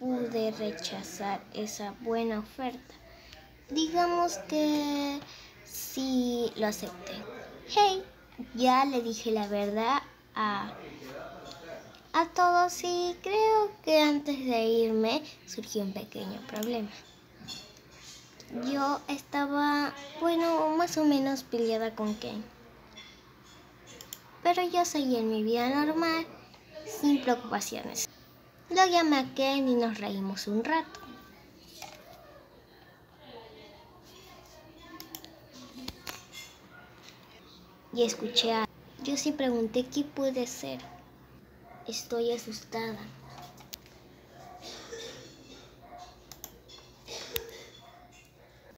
pude rechazar esa buena oferta. Digamos que sí lo acepté. Hey, ya le dije la verdad a, a todos y creo que antes de irme surgió un pequeño problema. Yo estaba, bueno, más o menos peleada con Ken. Pero yo seguí en mi vida normal, sin preocupaciones. Lo llamé a Ken y nos reímos un rato. Y escuché. Yo sí pregunté qué puede ser. Estoy asustada.